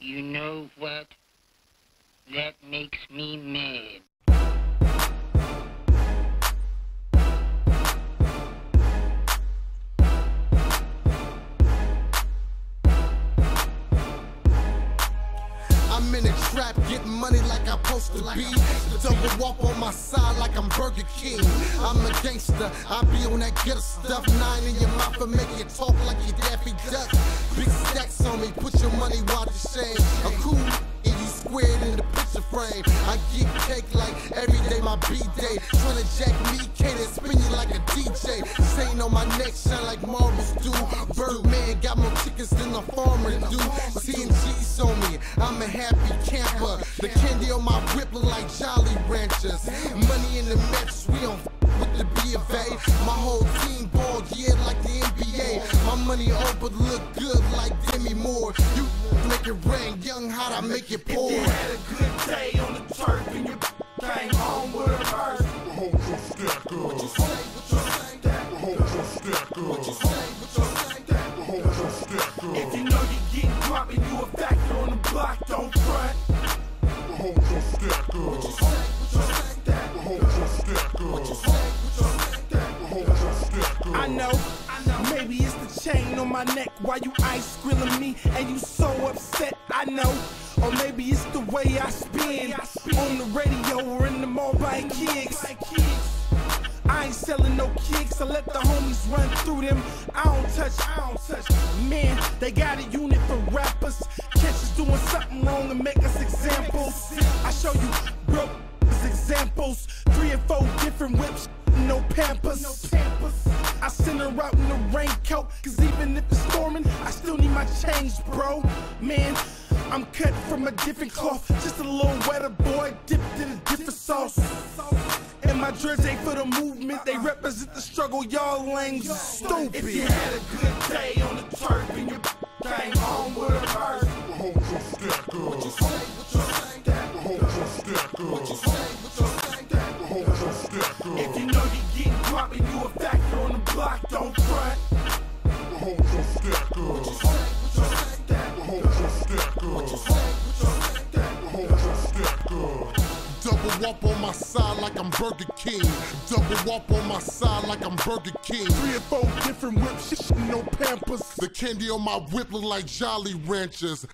You know what? That makes me mad. In a trap, getting money like I'm supposed to be. Double walk on my side like I'm Burger King. I'm a gangster, I be on that ghetto stuff. Nine in your mouth and make you talk like you Daffy Duck. Big stacks on me, put your money while the shame. A cool and you squared in the picture frame. I get cake like every day my B-day. Tryna jack me, can't spin you like a DJ. Chain on my neck, shine like marbles do. Birdman got more chickens than a farmer do. TNG's on me, I'm a happy camper. The candy on my whip look like Jolly Ranchers. Money in the match, we on with the B of A. My whole team ball, yeah, like the NBA. My money old but look good like Demi Moore. You make it rain, young hot, I make it pour. You had a good day on the turf and you came home with a purse. Hold your stack up. What you say, what you say, If you know you're getting dropped and you a factor on the block, don't front. Hold your stack up. What you say, what you say, Hold your stack up. you you. I know, maybe it's the chain on my neck while you ice grilling me and you so upset. I know. Or maybe it's the way I spin on the radio or in the mall buying kicks. I ain't selling no kicks, I let the homies run through them. I touch, I don't touch. Man, they got a unit for rappers. Catch us doing something wrong and make us examples. I show you broke examples. Three or four different whips, no pampers. I send her out in the raincoat, cause even if it's storming, I still need my change, bro. Man, I'm cut from a different cloth, just a little wetter boy, dipped in a different sauce. And my dreads ain't for the movement, they represent the struggle, y'all lames stupid. If you had a good day on the turf and you came home with a purse, Hold your stack up. What you say, what you say, Hold your stack up. what you say, what you say. Hold your stack up. if you know you're getting dropped you Double up on my side like I'm Burger King. Double up on my side like I'm Burger King. Three or four different whips, Shit, no pampers. The candy on my whip look like Jolly Ranchers.